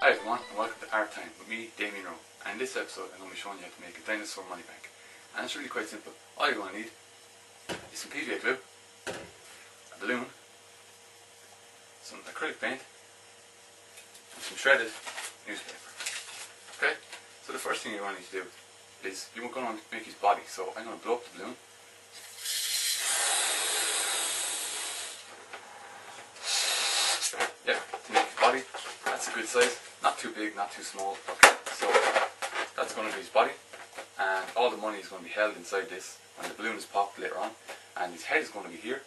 Hi everyone and welcome to Art Time with me, Damien Rowe. And in this episode I'm going to be showing you how to make a dinosaur money bank. And it's really quite simple. All you're going to need is some PVA glue, a balloon, some acrylic paint, and some shredded newspaper. Okay? So the first thing you're going to need to do is you're going to make his body. So I'm going to blow up the balloon. Yeah, to make his body. That's a good size. Not too big, not too small. So that's going to be his body. And all the money is going to be held inside this when the balloon is popped later on. And his head is going to be here,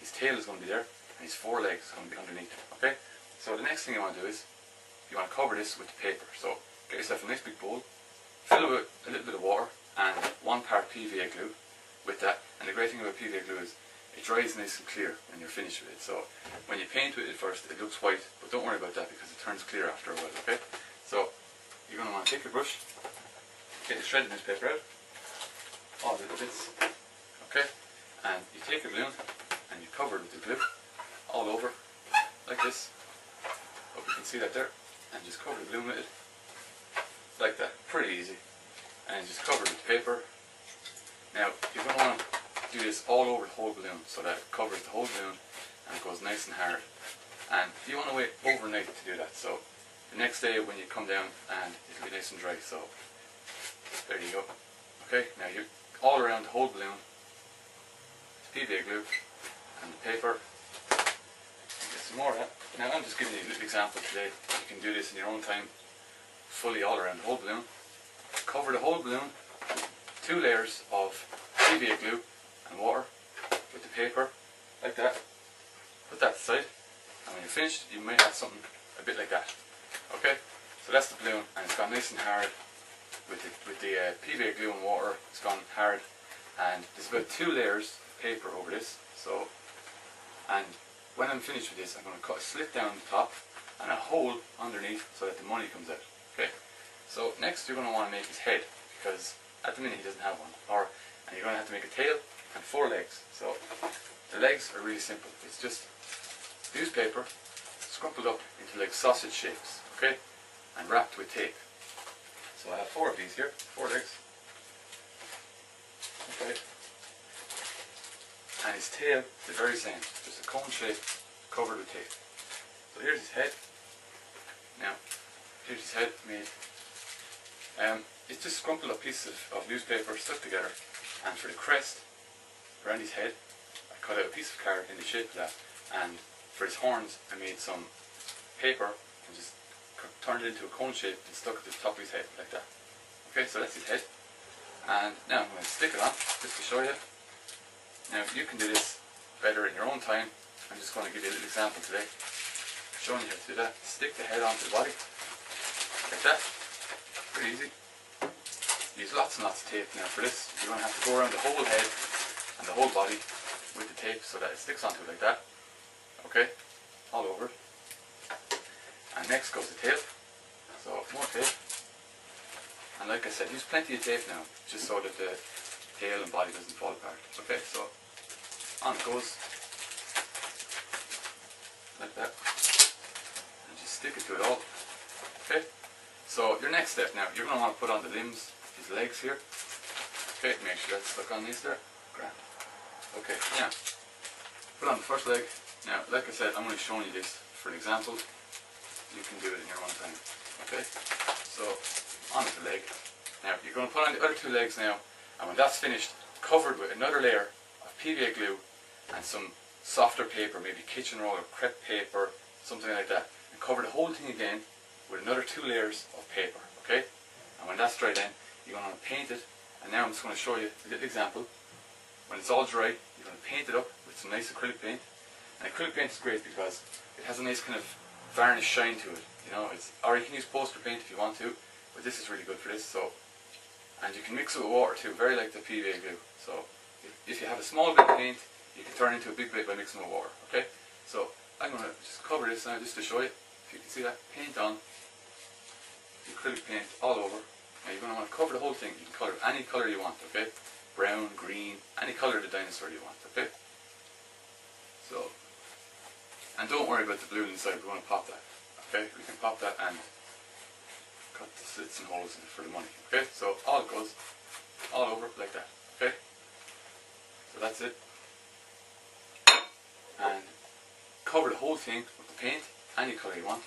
his tail is going to be there, and his four legs is going to be underneath. Okay? So the next thing you want to do is you want to cover this with the paper. So get yourself a nice big bowl, fill it with a little bit of water and one part PVA glue with that. And the great thing about PVA glue is it dries nice and clear when you're finished with it. So when you paint with it first, it looks white, but don't worry about that because it turns clear after a while, okay? So you're going to want to take your brush, get the shredded newspaper out, all the little bits, okay? And you take your balloon and you cover it with the glue all over, like this. Hope you can see that there. And just cover the balloon with it, like that. Pretty easy. And just cover it with paper. Now, you're going to want to do this all over the whole balloon so that it covers the whole balloon and it goes nice and hard. And you want to wait overnight to do that. So the next day when you come down and it'll be nice and dry. So there you go. Okay, now you're all around the whole balloon, PVA glue and the paper. Get some more of that. Now I'm just giving you a little example today. You can do this in your own time, fully all around the whole balloon. Cover the whole balloon, two layers of PVA glue and water with the paper, like that. Put that aside, and when you're finished, you might have something a bit like that. Okay, so that's the balloon, and it's gone nice and hard with the, with the uh, PVA glue and water. It's gone hard, and there's about two layers of paper over this. So, and when I'm finished with this, I'm going to cut a slit down the top and a hole underneath so that the money comes out. Okay, so next you're going to want to make his head because at the minute he doesn't have one, or and you're going to have to make a tail and four legs. So the legs are really simple. It's just newspaper scrumpled up into like sausage shapes, okay, and wrapped with tape. So I have four of these here, four legs. Okay. And his tail the very same, just a cone shape covered with tape. So here's his head. Now, here's his head made. Um, it's just scrumpled up pieces of, of newspaper stuck together. And for the crest, around his head, I cut out a piece of card in the shape of that. And for his horns, I made some paper and just turned it into a cone shape and stuck it to the top of his head like that. Okay, so that's his head. And now I'm going to stick it on just to show you. Now you can do this better in your own time. I'm just going to give you a little example today. Showing you how to do that. Stick the head onto the body. Like that. Pretty easy. Use lots and lots of tape now for this. You're going to have to go around the whole head and the whole body with the tape so that it sticks onto it like that. Okay? All over. And next goes the tape. So more tape. And like I said, use plenty of tape now, just so that the tail and body doesn't fall apart. Okay, so on it goes. Like that. And just stick it to it all. Okay? So your next step now, you're going to want to put on the limbs, his legs here. Okay, make sure that's stuck on these there. Grand. Okay, yeah. Put on the first leg. Now, like I said, I'm only showing you this for an example. You can do it in your own time. Okay? So, on the leg. Now, you're going to put on the other two legs now, and when that's finished, covered with another layer of PVA glue and some softer paper, maybe kitchen roll or crepe paper, something like that, and cover the whole thing again with another two layers of paper, okay? And when that's dry then, you're going to paint it, and now I'm just going to show you a little example. When it's all dry, to paint it up with some nice acrylic paint. And acrylic paint is great because it has a nice kind of varnish shine to it. You know, it's or you can use poster paint if you want to, but this is really good for this. So, and you can mix it with water too, very like the PVA glue. So, if, if you have a small bit of paint, you can turn it into a big bit by mixing with water. Okay, so I'm going to just cover this now just to show you. If you can see that paint on, the acrylic paint all over. Now you're going to want to cover the whole thing. You can color any color you want. Okay, brown, green, any color of the dinosaur you want. Okay, so And don't worry about the blue inside, we're going to pop that. Okay, we can pop that and cut the slits and holes in it for the money. Okay, so all goes all over like that. Okay, so that's it. And cover the whole thing with the paint, any colour you want.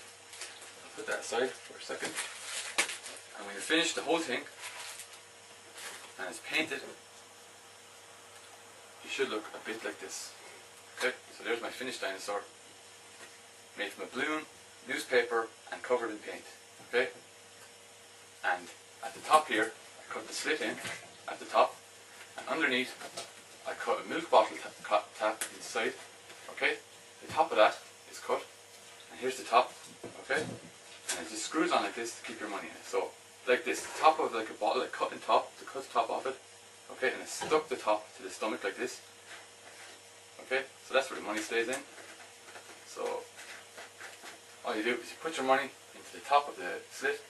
I'll put that aside for a second. And when you finish the whole thing, and it's painted, you should look a bit like this. Okay, so there's my finished dinosaur. Made from a balloon, newspaper, and covered in paint. Okay? And at the top here, I cut the slit in at the top, and underneath, I cut a milk bottle tap, tap inside. Okay? The top of that is cut, and here's the top. Okay? And it just screws on like this to keep your money in it. So, like this, the top of like a bottle, like cut in top, to cut the top off it. Okay? And stuck the top to the stomach like this. Okay? So that's where the money stays in. So, all you do is you put your money into the top of the slit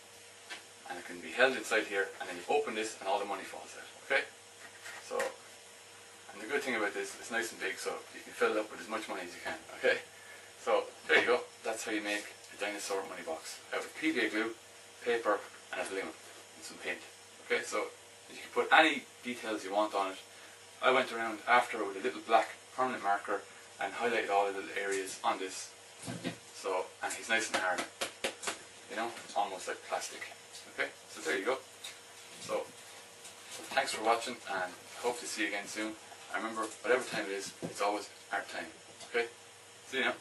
and it can be held inside here and then you open this and all the money falls out. Okay? So and the good thing about this it's nice and big so you can fill it up with as much money as you can. Okay? So there you go. That's how you make a dinosaur money box out of PVA glue, paper and a balloon and some paint. Okay, so you can put any details you want on it. I went around after with a little black permanent marker and highlighted all the little areas on this so, and he's nice and hard. You know, it's almost like plastic. Okay, so there you go. So, thanks for watching and hope to see you again soon. I remember, whatever time it is, it's always art time. Okay, see you now.